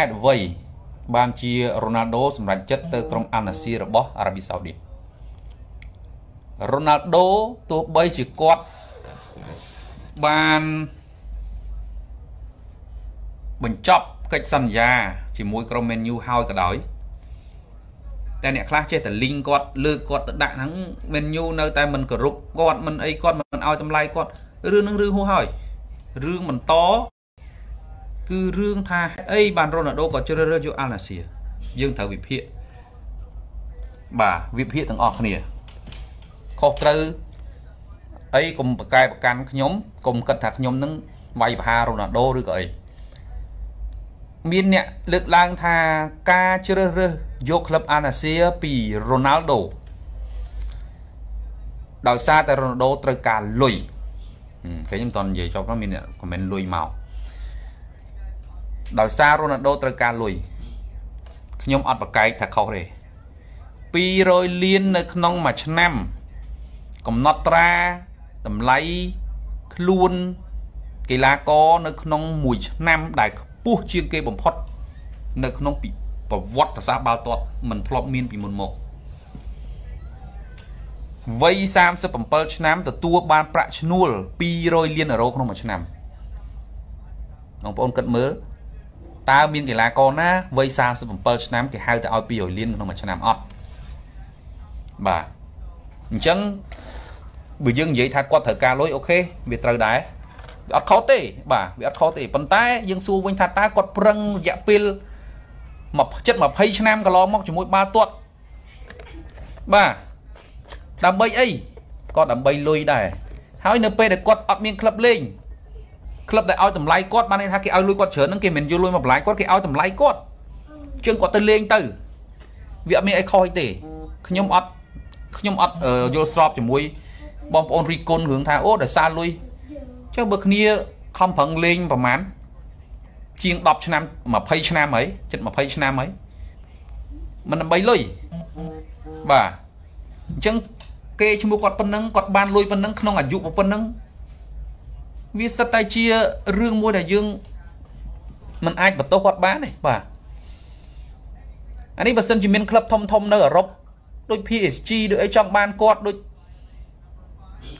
ហេតុអ្វីបានជារ៉ូណាល់ដូសម្រេចចិត្តទៅក្រុងអាណាស៊ីរបស់អារ៉ាប៊ីសាអូឌីតរ៉ូណាល់ដូទោះបីជាគាត់បានបញ្ចប់កិច្ចសន្យាជាមួយក្រុម Man U ហើយក៏ដោយតែអ្នកខ្លះចេះតែលីងគាត់លើកគាត់ទៅដាក់ហ្នឹង Man U នៅតែមិនគោរពគាត់មិនអីគាត់មិនឲ្យតម្លៃគាត់រឿងហ្នឹងរឿងហួសហើយរឿងបន្ត គឺរឿងថាអីបានរ៉ូណាល់ដូក៏ជ្រើសរើសយកអាល់ណាសៀយើងត្រូវវិភាគបាទវិភាគទាំងអស់គ្នាខុសត្រូវអីកុំប្រកែប្រកាន់ខ្ញុំកុំគិតថាខ្ញុំនឹងវាយប្រហាររ៉ូណាល់ដូឬក៏អីមានអ្នកលើកឡើងថាការជ្រើសរើសយកក្លឹបអាណាសៀពីរ៉ូណាល់ដូដោយសារតែរ៉ូណាល់ដូត្រូវការលុយគេខ្ញុំមិនតន់និយាយចប់នោះមានអ្នកខមមិនលុយមក ដោយសាររ៉ូណាល់ដូត្រូវការលុយខ្ញុំអត់ប្រកែកថាខុសទេ200លាននៅក្នុងមួយឆ្នាំ កំណត់ត្រាតម្លៃខ្លួនកីឡាករនៅក្នុងមួយឆ្នាំដែលខ្ពស់ជាងគេបំផុត នៅក្នុងប្រវត្តិសាស្ត្របាល់ទាត់មិនធ្លាប់មានពីមុនមកវ័យ37ឆ្នាំទទួលបានប្រាក់ឈ្នួល200លានអឺរ៉ូក្នុងមួយឆ្នាំបងប្អូនគិតមើល តើមានកីឡាករណាវ័យ37ឆ្នាំគេហៅទៅឲ្យ200លានក្នុងមួយឆ្នាំអត់បាទអញ្ចឹងបើយើងនិយាយថាគាត់ត្រូវការលុយអូខេវាត្រូវដែរវាអត់ខុសទេបាទវាអត់ខុសទេប៉ុន្តែយើងសួរវិញថាតើគាត់ប្រឹងរយៈពេលមកចិត្ត20ឆ្នាំកន្លងមកជាមួយបាល់ទាត់បាទដើម្បីអីក៏ដើម្បីលុយដែរហើយនៅពេលដែលគាត់អត់មានក្លឹបលេង ក្លឹបដែលឲ្យតម្លៃគាត់បានន័យថាគេឲ្យលុយគាត់ច្រើនហ្នឹងគេមិនយកលុយមកបន្លាយគាត់គេឲ្យតម្លៃគាត់ជាងគាត់ទៅលេងទៅវាអត់មានអីខុសទេខ្ញុំអត់ខ្ញុំអត់យល់ស្របជាមួយបងប្អូនរីគុណរឿងថាអូដោយសារលុយចុះបើគ្នាខំប្រឹងលេងប្រហែលជាង10ឆ្នាំ20ឆ្នាំហើយជិត20ឆ្នាំហើយមិនដើម្បីលុយបាទអញ្ចឹងគេឈ្មោះគាត់ប៉ុណ្ណឹងគាត់បានលុយប៉ុណ្ណឹងក្នុងអាយុប៉ុណ្ណឹង វាសិតតែជារឿងមួយដែលយើងមិនអាចបន្ទោសគាត់បានទេបាទអានេះបើសិនជាមានក្លឹបធំធំនៅអឺរ៉ុបដូច PSG ដូចអីចង់បានគាត់ដូច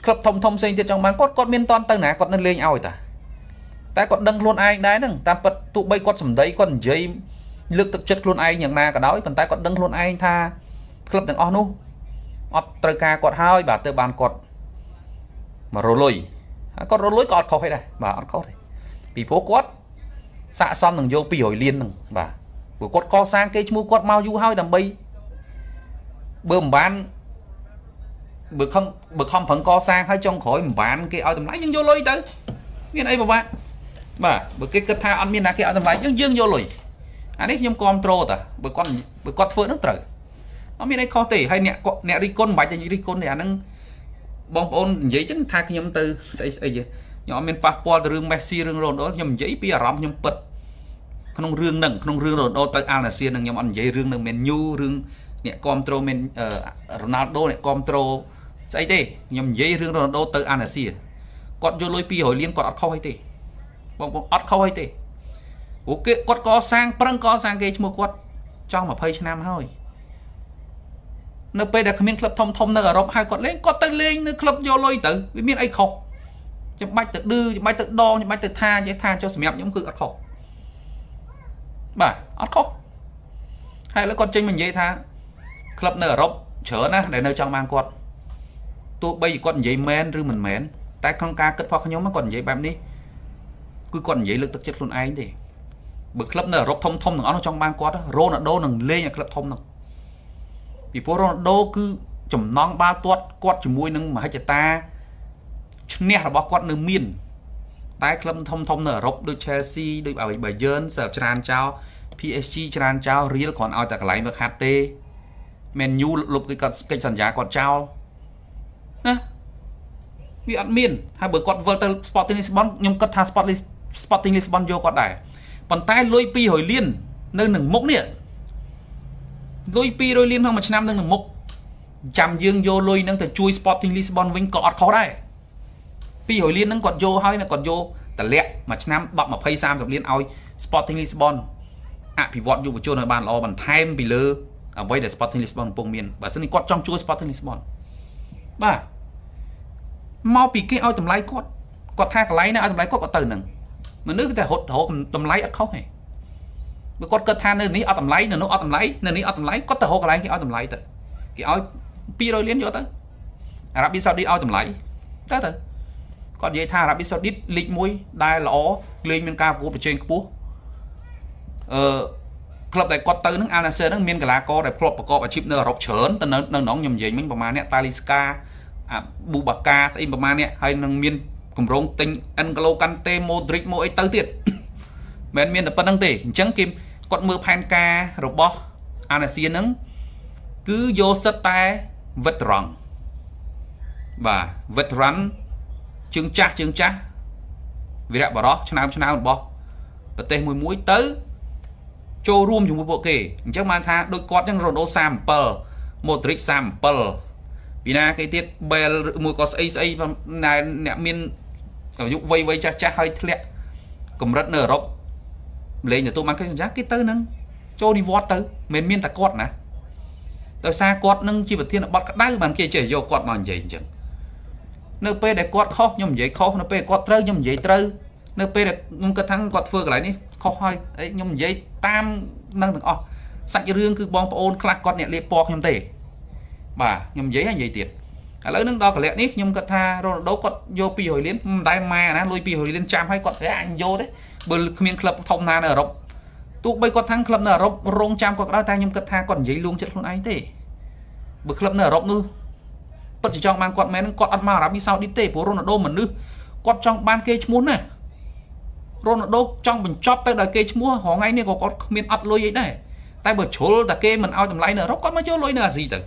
ក្លឹបធំធំផ្សេងទៀតចង់បានគាត់គាត់មានតន់ទៅណាគាត់នៅលេងឲ្យតាតែគាត់ដឹងខ្លួនឯងដែរហ្នឹងតាមពិតទោះបីគាត់សម្ដីគាត់និយាយលើកទឹកចិត្តខ្លួនឯងយ៉ាងណាក៏ដោយប៉ុន្តែគាត់ដឹងខ្លួនឯងថាក្លឹបទាំងអស់នោះអត់ត្រូវការគាត់ហើយបាទទៅបានគាត់មករលុយ គាត់រលួយក៏អត់ខុសទេដែរបាទអត់ខុសទេពីព្រោះគាត់ស័កសមនឹងយក200លានហ្នឹងបាទព្រោះគាត់កសាងគេឈ្មោះគាត់មកយូរហើយដើម្បីបើមិនបានបើខំបើខំប្រឹងកសាងហើយចុងក្រោយមិនបានគេឲ្យតម្លៃយើងយកលុយទៅមានអីពិបាកបាទបើគេគិតថាអត់មានណាគេឲ្យតម្លៃយើងយើងយកលុយអានេះខ្ញុំគ្រប់ត្រូលតាបើគាត់បើគាត់ធ្វើនឹងត្រូវអត់មានអីខុសទេហើយអ្នកអ្នករីគុណមិនបាច់តែរីគុណទេអាហ្នឹង បងប្អូននិយាយចឹងថាខ្ញុំទៅស្អីស្អីខ្ញុំអត់មានប៉ះពាល់ទៅរឿងមេស៊ីរឿងរ៉ូណូខ្ញុំនិយាយពីអារម្មណ៍ខ្ញុំពិតក្នុងរឿងហ្នឹងក្នុងរឿងរ៉ូណូទៅអាល់ណាសៀនឹងខ្ញុំអត់និយាយរឿងនៅមែនញូរឿងអ្នកគ្រប់ត្រូលមែនរ៉ូណាល់ដូអ្នកគ្រប់ត្រូលស្អីទេខ្ញុំនិយាយរឿងរ៉ូណាល់ដូទៅអាល់ណាសៀគាត់យកលុយ200លានគាត់អត់ខុសអីទេបងប្អូនអត់ខុសអីទេព្រោះគេគាត់កសាងប្រឹងកសាងគេឈ្មោះគាត់ចង់20ឆ្នាំហើយ នៅពេលដែលគ្មានក្លឹបធំធំនៅអឺរ៉ុបហៅគាត់លេងគាត់ទៅលេងនៅក្លឹបយកលុយទៅវាមានអីខុសចាំបាច់ទៅឌឺចាំបាច់ទៅដងចាំបាច់ទៅថាចេះថាចុះសម្រាប់ខ្ញុំគឺអត់ខុសបាទអត់ខុសហើយឥឡូវគាត់ចេញមកនិយាយថាក្លឹបនៅអឺរ៉ុបច្រើនណាស់ដែលនៅចង់បានគាត់ទោះបីគាត់និយាយមែនឬមិនមែនតែក្នុងការគិតរបស់ខ្ញុំគាត់និយាយបែបនេះគឺគាត់និយាយលើកទឹកចិត្តខ្លួនឯងទេបើក្លឹបនៅអឺរ៉ុបធំធំទាំងអស់នោះចង់បានគាត់រ៉ូណាល់ដូនឹងលេងឲ្យក្លឹបធំនោះ ពីព្រោះរ៉ូណាល់ដូគឺចំណងបាល់ទាត់គាត់ជាមួយនឹងមហិច្ឆតាឈ្នះរបស់គាត់នៅមានតែក្លឹបធំធំនៅអឺរ៉ុបដូច Chelsea ដូច Bayern សើបច្រានចោល PSG ច្រានចោល Real គ្រាន់ឲ្យតែកន្លែងមើលខាត់ទេ Man U លុបគេគាត់កិច្ចសន្យាគាត់ចោលណាវាអត់មានហើយបើគាត់វិលទៅ Sporting Lisbon ខ្ញុំគិតថា Sporting Sporting Lisbon យកគាត់ដែរប៉ុន្តែលុយ200លាននៅនឹងមុខនេះ លុយ200លានក្នុងមួយឆ្នាំនឹងនឹងមុខចាំយើងយកលុយនឹងទៅជួយ Sporting Lisbon វិញក៏អត់ខុសដែរ200លានហ្នឹងគាត់យកហើយគាត់យកតម្លាក់មួយឆ្នាំ10 20 30លានឲ្យ Sporting Lisbon អភិវឌ្ឍយុវជនឲ្យបានល្អបន្ថែមពីលើអ្វីដែល Sporting Lisbon កំពុងមានបើសិននេះគាត់ចង់ជួយ Sporting Lisbon បាទមកពីគេឲ្យតម្លៃគាត់គាត់ថាកន្លែងណាឲ្យតម្លៃគាត់ក៏ទៅនឹងមនុស្សតែរត់រកតម្លៃអត់ខុសទេ បើគាត់គិតថានៅនេះអត់តម្លៃនៅនោះអត់តម្លៃនៅនេះអត់តម្លៃគាត់ទៅរកកន្លែងគេឲ្យតម្លៃទៅគេឲ្យ200លានយកទៅអារ៉ាប៊ីសាអូឌីតឲ្យតម្លៃទៅទៅគាត់និយាយថាអារ៉ាប៊ីសាអូឌីតលីកមួយដែលល្អលេងមានការប្រកួតប្រជែងខ្ពស់អឺក្លឹបដែលគាត់ទៅនឹងអាណាសឺហ្នឹងមានកីឡាករដែលធ្លាប់ប្រកបអាជីពនៅអឺរ៉ុបច្រើនទៅនៅនៅក្នុងខ្ញុំនិយាយមិញប្រហែលអ្នកតាលីស្កាអាប៊ូបាកាស្អីប្រហែលអ្នកហើយនឹងមានកម្រងទិញអិនក្លូកាន់តេម៉ូឌ្រីកមកអីទៅទៀតមិនមានតែប៉ុណ្្នឹងទេអញ្ចឹងគេ គាត់មើលផែនការរបស់អាណាសៀនហ្នឹងគឺយកសិតតែវិតរងបាទវិតរ៉ាន់ជើងចាស់ជើងចាស់វីរៈបរោះឆ្នាំឆ្នាំរបស់ប្រទេសមួយមួយទៅចូលរួមជាមួយពួកគេអញ្ចឹងបានថាដូចគាត់អញ្ចឹងរ៉ូណូ37ម៉ូទ្រីក37ពីណាគេទៀតបែលមួយក៏ស្អីស្អីណែអ្នកមានអាយុវ័យវ័យចាស់ចាស់ហើយធ្លាក់កម្រិតនៅអឺរ៉ុប លេងទទួលបានកិច្ចសន្យាគេទៅនឹងចូលនិវត្តទៅមិនមានតែគាត់ណាដោយសារគាត់នឹងជាប្រធានបទក្តៅបានគេចេះយកគាត់មកនិយាយអញ្ចឹងនៅពេលដែលគាត់ខុសខ្ញុំនិយាយខុសនៅពេលគាត់ត្រូវខ្ញុំនិយាយត្រូវនៅពេលដែលខ្ញុំគិតថាគាត់ធ្វើកន្លែងនេះខុសហើយខ្ញុំនិយាយតាមនឹងទាំងអស់សាច់រឿងគឺបងប្អូនខ្លះគាត់អ្នកលេបពណ៌ខ្ញុំទេបាទខ្ញុំនិយាយហើយនិយាយទៀតឥឡូវនឹងដល់កលៈនេះខ្ញុំគិតថារ៉ូណាល់ដូគាត់យក200លានមិនដែលម៉ែណាលុយ200លានចាំឲ្យគាត់អញយកទេ បើគ្មានក្លឹបធំណានៅអឺរ៉ុបទោះបីគាត់ថាក្លឹបនៅអឺរ៉ុបរងចាំគាត់ក៏ដោយតែខ្ញុំគិតថាគាត់និយាយលួងចិត្តខ្លួនឯងទេបើក្លឹបនៅអឺរ៉ុបនោះពិតជាចង់បានគាត់មែនគាត់អត់មកអារ៉ាប៊ីសាអូឌីតទេព្រោះរ៉ូណាល់ដូមនុស្សគាត់ចង់បានគេឈ្មោះណារ៉ូណាល់ដូចង់បញ្ចប់ទៅដោយគេឈ្មោះរហងៃនេះក៏គាត់គ្មានអត់លុយអីដែរតែបើជ្រុលតែគេមិនឲ្យតម្លៃនៅអឺរ៉ុបគាត់មកយកលុយនៅអាស៊ីទៅ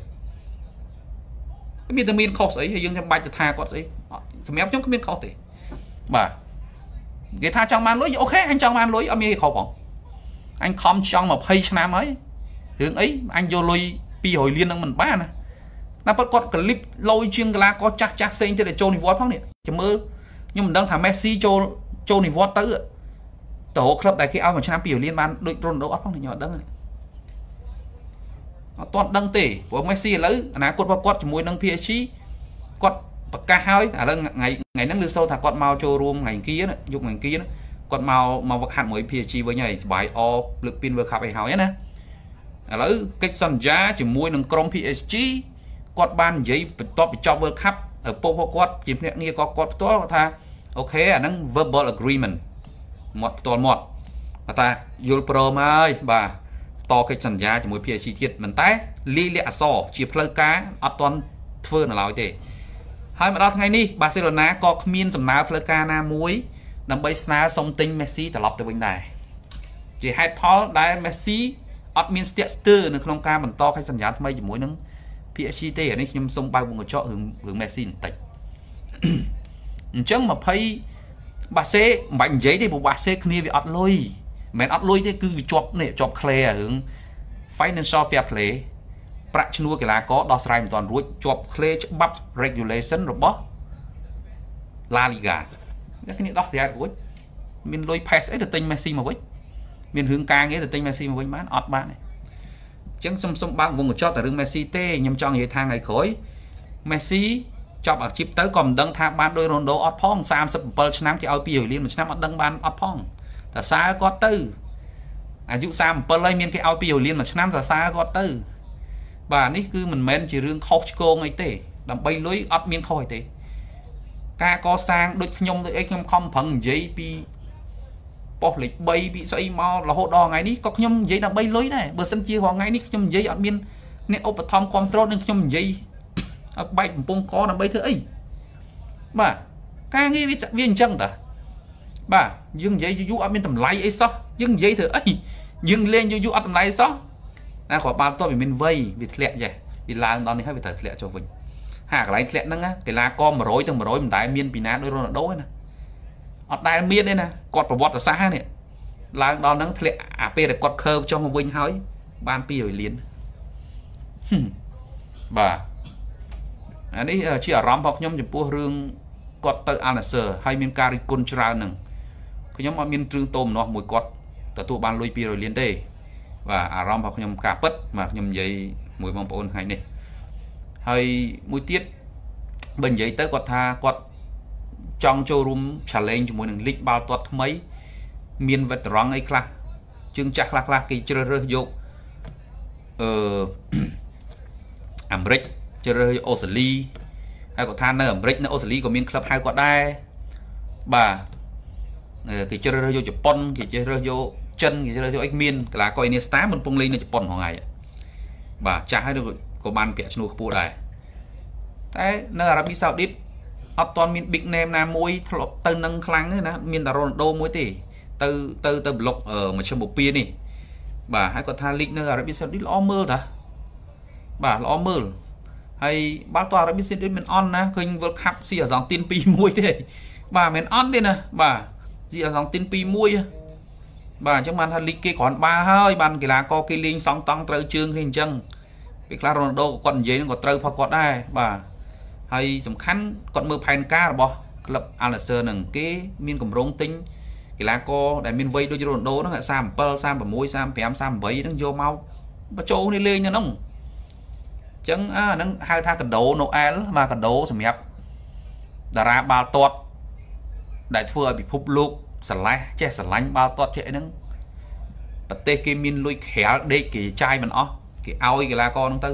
មានតែមានខុសស្អីហើយយើងចាំបាច់ទៅថាគាត់ស្អីសម្រាប់ខ្ញុំគ្មានខុសទេបាទ គេថាចង់បានលុយអូខេអញចង់បានលុយអត់មានអីខុសផងអញខំចង់20ឆ្នាំហើយរឿងអីអញយកលុយ200លាននឹងមិនបានណាតែប៉ុតគាត់កលិបលុយជាងកលាកចាស់ចាស់ផ្សេងទៀតចូលនិវត្តផងនេះចាំមើលខ្ញុំមិនដឹងថាមេស៊ីចូលចូលនិវត្តទៅទៅរកក្លឹបដែលគេឲ្យមួយឆ្នាំ2លានបានដូចរ៉ូណាល់ដូអត់ផងខ្ញុំអត់ដឹងទេអត់ទាន់ដឹងទេព្រោះមេស៊ីឥឡូវអនាគតរបស់គាត់ជាមួយនឹង PSG គាត់ ប្រកាសហើយឥឡូវថ្ងៃថ្ងៃហ្នឹងលឺសូថាគាត់មកចូលរួមថ្ងៃគៀយប់ថ្ងៃគៀគាត់មកមកវឹកហាត់មួយ PSG វិញហើយសបាយអលើកពីន World Cup អីហើយណាឥឡូវកិច្ចសន្យាជាមួយនឹងក្រុម PSG គាត់បាននិយាយបន្ទាប់បញ្ចប់ World Cup ឪពុកគាត់ជាភ្នាក់ងារក៏គាត់ផ្ទាល់គាត់ថាអូខេអាហ្នឹង verbal agreement មាត់ផ្ទាល់មាត់គាត់ថាយល់ព្រមហើយបាទតកិច្ចសន្យាជាមួយ PSG ទៀតមិនតែលីលាក់អសរជាផ្លូវការអត់ទាន់ធ្វើនៅឡើយទេ ហើយមកដល់ថ្ងៃនេះបាសេឡូណាក៏គ្មានសំណើផ្លូវការណាមួយដើម្បីស្នើសុំទិញមេស៊ីត្រឡប់ទៅវិញដែរជាហេតុផលដែលមេស៊ីអត់មានស្ទាក់ស្ទើរនៅក្នុងការបន្តកិច្ចសន្យាថ្មីជាមួយនឹង PSG ទេអានេះខ្ញុំសូមបើកវងកញ្ចក់រឿងរឿងមេស៊ីបន្តិចអញ្ចឹង20បាសេមិនបាច់និយាយទេព្រោះបាសេគ្នាវាអត់លុយមិនមែនអត់លុយទេគឺវាជាប់នេះជាប់ clear រឿង financial fair play ប្រាក់ឈ្នួលកីឡាករដោះស្រាយមិនទាន់រួចជាប់ clear ច្បាប់ regulation របស់ La Liga តែគ្នាដោះស្រាយរួចមានលុយ pass អីទៅទិញ Messi មកវិញមានរឿងការងារទៅទិញ Messi មកវិញបានអត់បានទេអញ្ចឹងសុំសុំបើកវងកញ្ចក់តែរឿង Messi ទេខ្ញុំចង់និយាយថាថ្ងៃក្រោយ Messi ចប់អាជីពទៅក៏មិនដឹងថាបានដោយរ៉ូណូអត់ផង37ឆ្នាំគេឲ្យ200លានមួយឆ្នាំអត់ដឹងបានអត់ផងតើសើគាត់ទៅអាយុ37ហើយមានគេឲ្យ200លានមួយឆ្នាំតើសើគាត់ទៅ បាទនេះគឺមិនមែនជារឿងខុសឆ្គងអីទេ ដើម្បីលុយអត់មានខុសអីទេ ការកសាងដូចខ្ញុំដូចអីខ្ញុំខំប្រឹងនិយាយពីប៉ុស្តិ៍លេខ3ពីស្អីមករហូតដល់ថ្ងៃនេះក៏ខ្ញុំនិយាយដើម្បីលុយដែរបើសិនជាថ្ងៃនេះខ្ញុំនិយាយអត់មានអ្នកឧបត្ថម្ភគ្រប់គ្រងនឹងខ្ញុំនិយាយឲ្យបែកកំពង់កដើម្បីធ្វើអីបាទការងារវាវាអញ្ចឹងតាបាទយើងនិយាយយូរអត់មានតម្លៃអីសោះយើងនិយាយធ្វើអីយើងលេងយូរអត់តម្លៃសោះ ណាគ្រាន់បានតវាមានវ័យវាធ្លាក់ចេះវាឡើងដល់នេះហើយវាត្រូវធ្លាក់ចុះវិញហាកន្លែងធ្លាក់ហ្នឹងកីឡាករ100ទាំង100មិនដែលមានពីណាដូចរ៉ូណាល់ដូទេណាអត់ដែលមានទេណាគាត់ប្រវត្តិសាស្ត្រនេះឡើងដល់ហ្នឹងធ្លាក់អាពេលដែលគាត់ curve ចុះមកវិញហើយបាន200លានបាទអានេះជាអារម្មណ៍របស់ខ្ញុំចំពោះរឿងគាត់ទៅអាណាសឺហើយមានការរិះគន់ច្រើនហ្នឹងខ្ញុំអត់មានទ្រឹងតោមនោះមួយគាត់ទទួលបានលុយ200លានទេ បាទអារម្មណ៍របស់ខ្ញុំការពិតបាទខ្ញុំនិយាយមួយបងប្អូនថ្ងៃនេះហើយមួយទៀតបើនិយាយទៅគាត់ថាគាត់ចង់ចូលរួម challenge ជាមួយនឹង league បាល់ទាត់ថ្មី មាន veteran អីខ្លះជើងចាស់ខ្លះខ្លះគេជ្រើសរើសយកអឺអាមេរិកជ្រើសរើសអូស្ត្រាលីហើយគាត់ថានៅអាមេរិកនៅអូស្ត្រាលីក៏មានក្លឹបហៅគាត់ដែរបាទគេជ្រើសរើសយកជប៉ុនគេជ្រើសរើសយក ចិនគេជ្រើសរើសយកអីមានកីឡាករអេនីស្តាមិនពងលេងនៅជប៉ុនហងៃបាទចាស់ហើយក៏បានពាក់ឈ្នួលខ្ពស់ដែរតែនៅអារ៉ាប៊ីសាអូឌីតអត់ទាន់មាន big name ណាមួយធ្លាប់ទៅនឹងខ្លាំងទេណាមានតែរ៉ូណាល់ដូមួយទេទៅទៅទៅប្លុកមជ្ឈមបូព៌ានេះបាទហើយគាត់ថាលីកនៅអារ៉ាប៊ីសាអូឌីតល្អមើលតាបាទល្អមើលហើយបាល់ទាត់អារ៉ាប៊ីសាអូឌីតមិនអន់ណាឃើញ World Cup ស៊ីអាសង់ទីន2-1ទេបាទមិនអន់ទេណាបាទស៊ីអាសង់ទីន2-1 បាទអញ្ចឹងបានថាលីកគេគ្រាន់បាហើយបានកីឡាករគេលេងសង់តង់ត្រូវជើងគ្នាអញ្ចឹងពេលខ្លះរ៉ូណាល់ដូគាត់និយាយនឹងក៏ត្រូវផុសគាត់ដែរបាទហើយសំខាន់គាត់មើលផែនការរបស់ក្លឹប Al Nassr នឹងគេមានកម្រងទិញកីឡាករដែលមានវ័យដូចរ៉ូណាល់ដូហ្នឹង37 36 35 38ហ្នឹងយកមកបញ្ចូលនេះលេងនៅហ្នឹងអញ្ចឹងអាហ្នឹងហៅថាកដោណូអែលបាទកដោសម្រាប់តារាបាល់ទាត់ដែលធ្វើឲ្យពិភពលោក ស្រឡះចេះស្រឡាញ់បាល់ទាត់ចេះអីហ្នឹងប្រទេសគេមានលុយក្រាលដេកគេចាយមិនអស់គេឲ្យកីឡាករហ្នឹងទៅ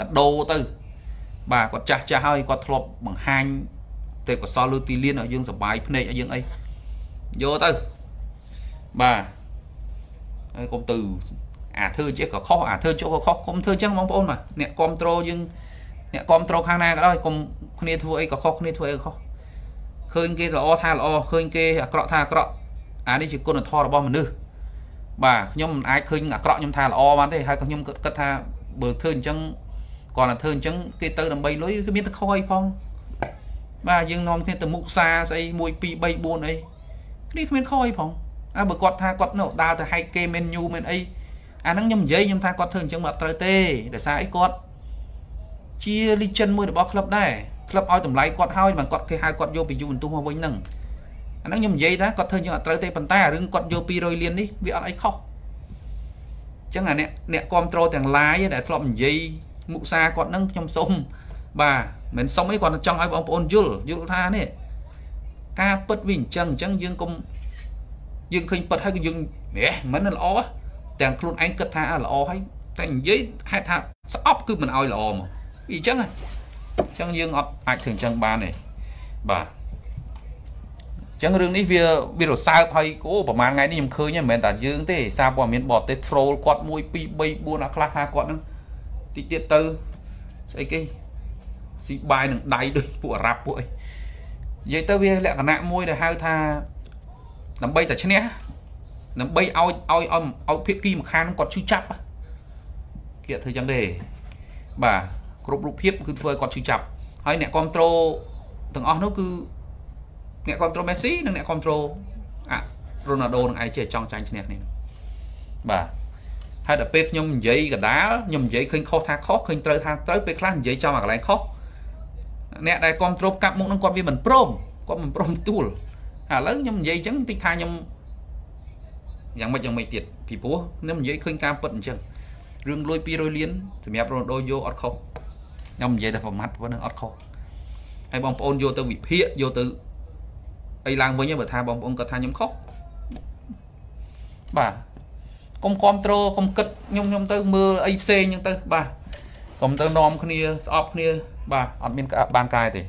កដោទៅបាទគាត់ចាស់ចាស់ហើយគាត់ធ្លាប់បង្ហាញទេពកោសលលើទីលានឲ្យយើងសប្បាយភ្នែកឲ្យយើងអីយកទៅបាទហើយកុំទៅអាធ្វើចេះក៏ខុសអាធ្វើចុះក៏ខុសកុំធ្វើចឹងបងប្អូនបាទអ្នកគ្រប់ត្រូលយើងអ្នកគ្រប់ត្រូលខាងណាក៏ដោយកុំគ្នាធ្វើអីក៏ខុសគ្នាធ្វើអីក៏ខុស ឃើញគេល្អថាល្អឃើញគេអាក្រក់ថាអាក្រក់អានេះជាគុណធម៌របស់មនុស្សបាទខ្ញុំមិនអាចឃើញអាក្រក់ខ្ញុំថាល្អបានទេហើយក៏ខ្ញុំគិតថាបើធ្វើអញ្ចឹងគាត់តែធ្វើអញ្ចឹងគេទៅដើម្បីលុយគឺមានតែខ້ອຍផងបាទយើងនាំគ្នាទៅមុខផ្សារស្អី1 2 3 4អីនេះគ្មានខ້ອຍផងអើបើគាត់ថាគាត់នៅដើរទៅហែកគេមែនញូមែនអីអាហ្នឹងខ្ញុំនិយាយខ្ញុំថាគាត់ធ្វើអញ្ចឹងមកត្រូវទេដោយសារអីគាត់ជា legend មួយរបស់ក្លឹបដែរ ក្លឹបឲ្យតម្លៃគាត់ហើយមិនគាត់គេហៅគាត់យកពីយូបន្ទុះមកវិញហ្នឹងអាហ្នឹងខ្ញុំនិយាយថាគាត់ធ្វើអញ្ចឹងអត់ត្រូវទេប៉ុន្តែរឿងគាត់យក200លាននេះវាអត់អីខុសអញ្ចឹងអាអ្នកអ្នកគ្រប់ត្រូលទាំង lain ដែលធ្លាប់និយាយមុសាគាត់នឹងខ្ញុំសុំបាទមិនសុំអីគាត់ចង់ឲ្យបងប្អូនយល់យល់ថានេះការពិតវាអញ្ចឹងអញ្ចឹងយើងកុំយើងឃើញពិតហើយក៏យើងហេមិនល្អទាំងខ្លួនឯងគិតថាល្អហើយតែនិយាយហេតុថាស្អប់គឺមិនឲ្យល្អមកវាអញ្ចឹង អញ្ចឹងយើងអត់អាចធ្វើអញ្ចឹងបានទេបាទចឹងរឿងនេះវាវារសើបហើយអូប្រហែលថ្ងៃនេះខ្ញុំឃើញហ្នឹងមិនមែនតែយើងទេសារព័ត៌មានបរទេស troll គាត់1 2 3 4អាខ្លះថាគាត់ហ្នឹងតិចទៀតទៅស្អីគេស៊ីបាយនឹងដៃដូចពួកអារ៉ាប់ពួកអីនិយាយទៅវាលក្ខណៈមួយដែលហៅថាដើម្បីតែឈ្នះដើម្បីឲ្យឲ្យឲ្យឲ្យភាគីម្ខាងគាត់ឈឺចាប់គេអត់ធ្វើចឹងទេបាទ គ្រប់រូបភាពគឺធ្វើឲ្យគាត់ឈឺចាប់ហើយអ្នកគ្រប់ត្រូលទាំងអស់នោះគឺអ្នកគ្រប់ត្រូលមេស៊ីនិងអ្នកគ្រប់ត្រូលអារ៉ូណាល់ដូនឹងឯងចេះចង់ចាញ់ឈ្នះគ្នាបាទហើយដល់ពេលខ្ញុំនិយាយកដាលខ្ញុំនិយាយឃើញខុសថាខុសឃើញត្រូវថាត្រូវពេលខ្លះនិយាយចំអាកន្លែងខុសអ្នកដែលគ្រប់គ្រងកាប់មុខនឹងគាត់វាមិនព្រមគាត់មិនព្រមទួលឥឡូវខ្ញុំនិយាយអញ្ចឹងតិចថាខ្ញុំយ៉ាងម៉េចយ៉ាងម៉េចទៀតពីព្រោះខ្ញុំនិយាយឃើញការពិតអញ្ចឹងរឿងលុយ200លានសម្រាប់រ៉ូណាល់ដូយកអត់ខុស ខ្ញុំនិយាយតែប្រមាត់ប៉ុណ្ណឹងអត់ខុសហើយបងប្អូនយកទៅវិភាគយកទៅអីឡើងវិញបើថាបងប្អូនគាត់ថាខ្ញុំខុសបាទកុំគ្រប់ត្រូលកុំគិតខ្ញុំខ្ញុំទៅមើលអីផ្សេងអញ្ចឹងទៅបាទកុំទៅនាំគ្នាស្អប់គ្នាបាទអត់មានបានកាយទេ